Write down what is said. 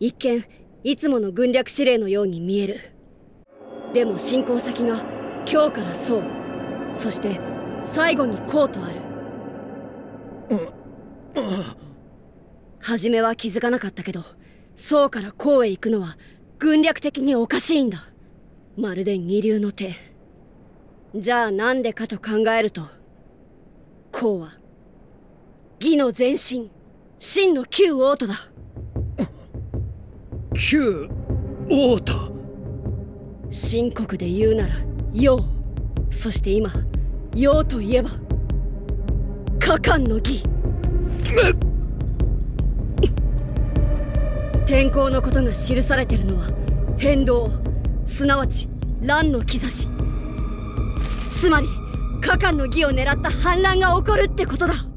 一見いつもの軍略指令のように見える。でも進行先が今日からそう。そして最後にこうとある。初めは気づかなかったけどそうからこうへ行くのは軍略的におかしいんだ。まるで二流の手。じゃあなんでかと考えるとこうは義の前身真の旧王都だ。旧王都秦国で言うなら陽。そして今陽といえば果敢の義。天候のことが記されてるのは変動すなわち乱の兆し。つまり果敢の義を狙った反乱が起こるってことだ。